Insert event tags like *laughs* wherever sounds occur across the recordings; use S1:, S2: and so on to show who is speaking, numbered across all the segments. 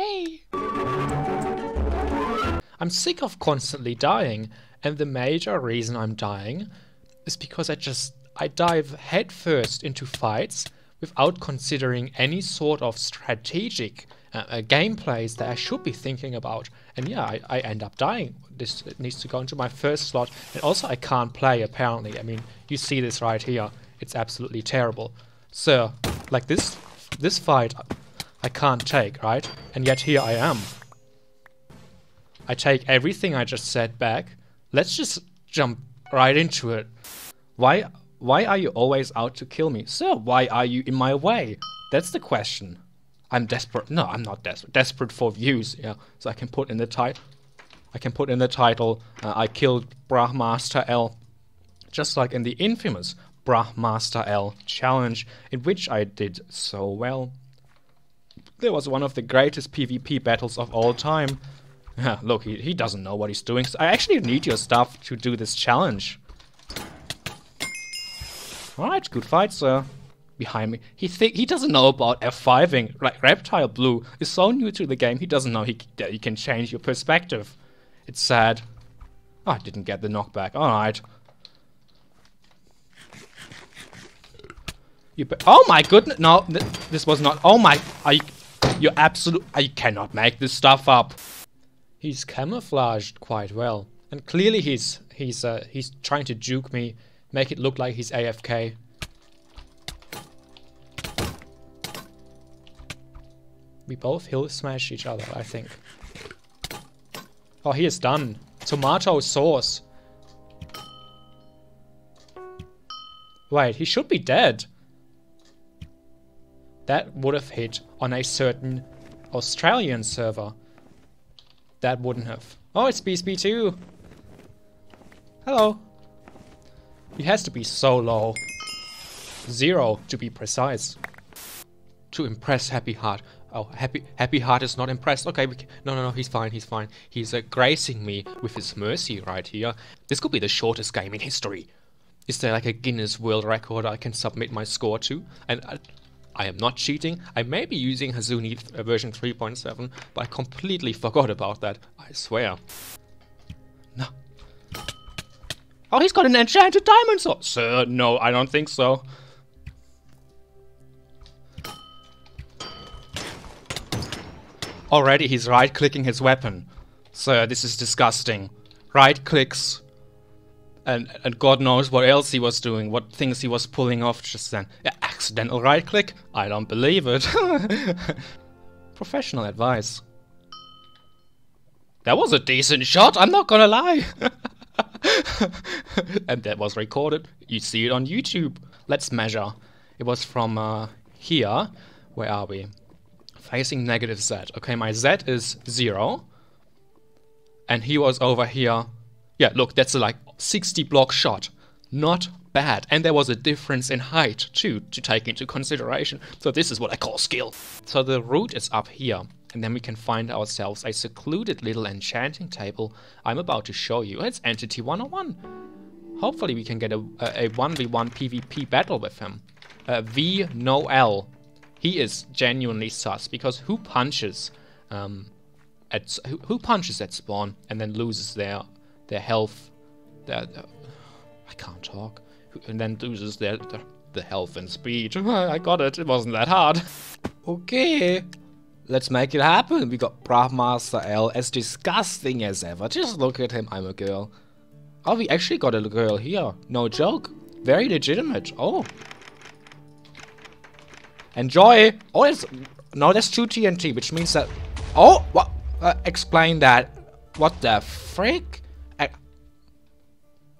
S1: Hey! I'm sick of constantly dying, and the major reason I'm dying is because I just I dive headfirst into fights without considering any sort of strategic uh, uh, gameplays that I should be thinking about. And yeah, I, I end up dying. This needs to go into my first slot. And also I can't play apparently. I mean, you see this right here. It's absolutely terrible. So, like this, this fight I can't take, right? And yet here I am. I take everything I just said back. Let's just jump right into it. Why why are you always out to kill me? Sir, why are you in my way? That's the question. I'm desperate. No, I'm not desperate. Desperate for views, yeah. So I can put in the title. I can put in the title, uh, I killed Brahmaster L. Just like in the infamous Brahmaster L challenge, in which I did so well. There was one of the greatest PvP battles of all time. Look, he, he doesn't know what he's doing. So I actually need your stuff to do this challenge. Alright, good fight, sir. Behind me. He he doesn't know about F5ing. Like, Reptile Blue is so new to the game, he doesn't know he, that you can change your perspective. It's sad. Oh, I didn't get the knockback. Alright. You oh my goodness! No, th this was not. Oh my! Are you? You're absolute. I cannot make this stuff up. He's camouflaged quite well, and clearly he's he's uh, he's trying to juke me Make it look like he's AFK. We both hill smash each other, I think. Oh, he is done. Tomato sauce. Wait, he should be dead. That would have hit on a certain Australian server. That wouldn't have. Oh, it's BSB2. Hello. He has to be so low. Zero, to be precise. To impress Happy Heart. Oh, Happy Happy Heart is not impressed. Okay, no, no, no, he's fine, he's fine. He's uh, gracing me with his mercy right here. This could be the shortest game in history. Is there like a Guinness World Record I can submit my score to? And I, I am not cheating. I may be using Huzuni uh, version 3.7, but I completely forgot about that. I swear. No, Oh, he's got an enchanted diamond sword. Sir, no, I don't think so. Already he's right-clicking his weapon. Sir, this is disgusting. Right-clicks. And, and God knows what else he was doing, what things he was pulling off just then. Accidental right-click? I don't believe it. *laughs* Professional advice. That was a decent shot, I'm not gonna lie. *laughs* and that was recorded. You see it on YouTube. Let's measure. It was from uh, here. Where are we? Facing negative Z. Okay, my Z is 0. And he was over here. Yeah, look, that's a like 60 block shot. Not bad. And there was a difference in height too to take into consideration. So this is what I call skill. So the root is up here and then we can find ourselves a secluded little enchanting table I'm about to show you. It's Entity 101. Hopefully we can get a, a, a 1v1 PvP battle with him. Uh, v no L. He is genuinely sus because who punches um, at who, who, punches at spawn and then loses their their health, their, I can't talk, and then loses their, their the health and speed. *laughs* I got it. It wasn't that hard. okay. Let's make it happen. We got Brahmaster L as disgusting as ever. Just look at him. I'm a girl. Oh, we actually got a girl here. No joke. Very legitimate. Oh. Enjoy. Oh, it's... No, that's 2 TNT, which means that... Oh, what? Uh, explain that. What the frick?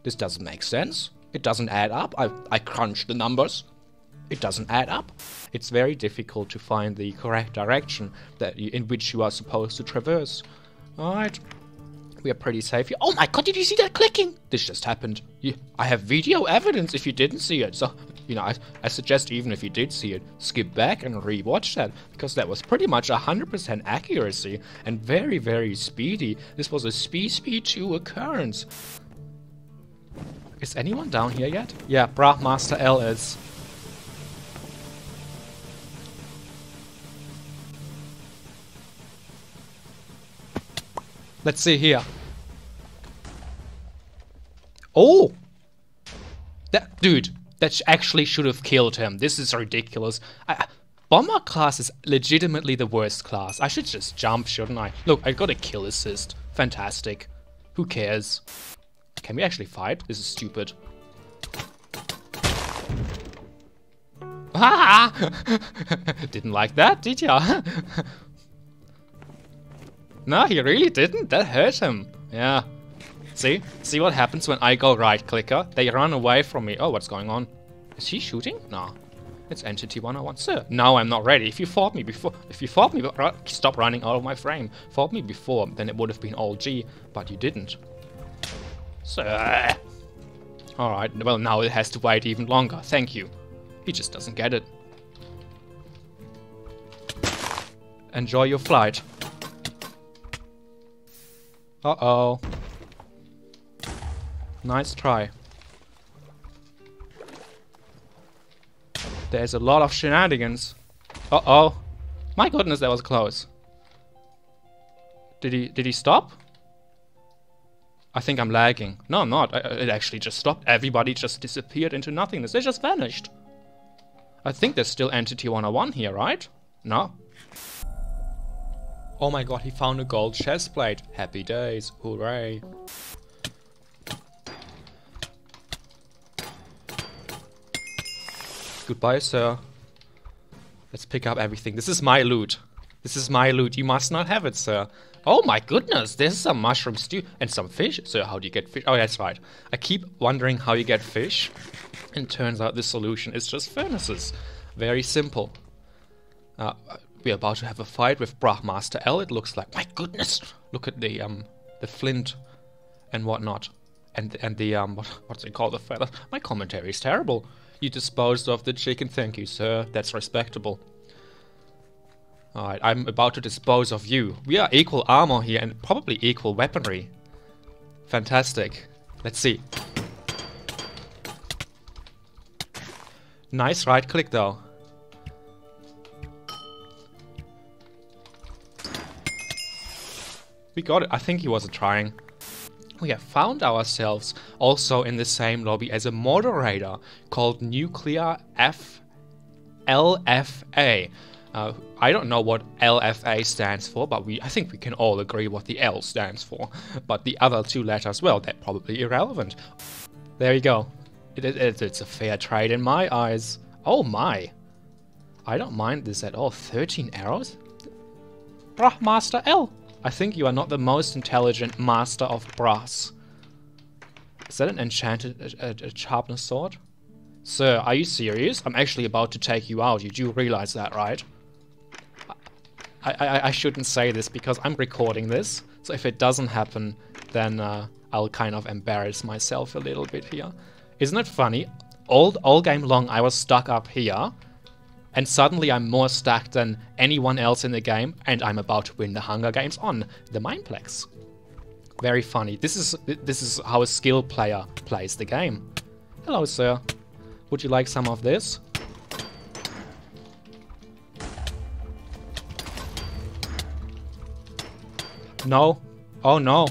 S1: This doesn't make sense. It doesn't add up. I, I crunched the numbers it doesn't add up. It's very difficult to find the correct direction that you, in which you are supposed to traverse. Alright, we are pretty safe here. Oh my god, did you see that clicking? This just happened. I have video evidence if you didn't see it. So, you know, I, I suggest even if you did see it, skip back and rewatch that. Because that was pretty much 100% accuracy and very, very speedy. This was a speed speed 2 occurrence. Is anyone down here yet? Yeah, Brahmaster L is. Let's see here. Oh! That dude, that actually should have killed him. This is ridiculous. I, bomber class is legitimately the worst class. I should just jump, shouldn't I? Look, I got a kill assist. Fantastic. Who cares? Can we actually fight? This is stupid. Ah! *laughs* didn't like that, did ya? *laughs* no, he really didn't. That hurt him. Yeah. See? See what happens when I go right clicker? They run away from me. Oh, what's going on? Is he shooting? No. It's Entity 101. Sir, no, I'm not ready. If you fought me before, if you fought me, stop running out of my frame. Fought me before, then it would have been all G, but you didn't. Sir. Uh, Alright, well now it has to wait even longer. Thank you. He just doesn't get it. Enjoy your flight. Uh-oh. Nice try. There's a lot of shenanigans. Uh-oh. My goodness, that was close. Did he did he stop? I think I'm lagging. No, I'm not. I, it actually just stopped. Everybody just disappeared into nothingness. They just vanished. I think there's still Entity 101 here, right? No? Oh my god, he found a gold chest plate. Happy days. Hooray. Goodbye, sir. Let's pick up everything. This is my loot. This is my loot. You must not have it, sir. Oh my goodness, there's some mushroom stew and some fish. Sir, how do you get fish? Oh, that's right. I keep wondering how you get fish. And turns out the solution is just furnaces. Very simple. Uh, we're about to have a fight with Brahmaster L, it looks like. My goodness! Look at the um the flint and whatnot. And and the um what, what's it called the feather? My commentary is terrible. You disposed of the chicken, thank you, sir. That's respectable. Alright, I'm about to dispose of you. We are equal armor here and probably equal weaponry. Fantastic. Let's see. Nice right click though. We got it. I think he wasn't trying we have found ourselves also in the same lobby as a moderator called Nuclear F LFA. Uh, I don't know what LFA stands for, but we I think we can all agree what the L stands for. But the other two letters, well, they're probably irrelevant. There you go. It, it, it's a fair trade in my eyes. Oh my. I don't mind this at all. 13 arrows? Master L. I think you are not the most intelligent master of brass. Is that an enchanted a, a sharpness sword? Sir, are you serious? I'm actually about to take you out. You do realize that, right? I, I, I shouldn't say this because I'm recording this. So if it doesn't happen, then uh, I'll kind of embarrass myself a little bit here. Isn't it funny? All, all game long I was stuck up here and suddenly I'm more stacked than anyone else in the game, and I'm about to win the Hunger Games on the Mineplex. Very funny. This is this is how a skill player plays the game. Hello, sir. Would you like some of this? No. Oh no.